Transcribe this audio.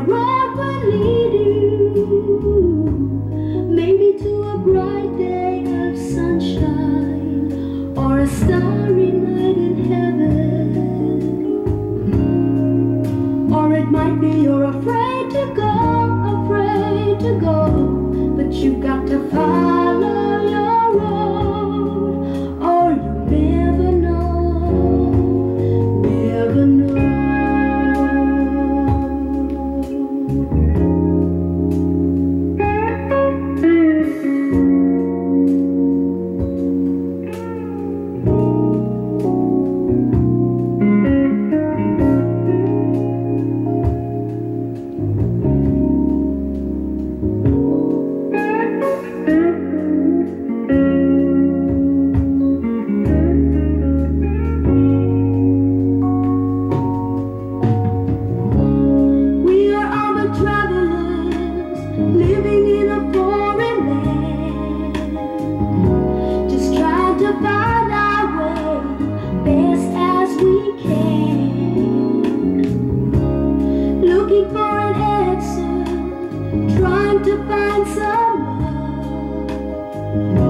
wherever lead you, maybe to a bright day of sunshine or a starry night in heaven. Or it might be you're afraid to go, afraid to go, but you've got to find. Thank.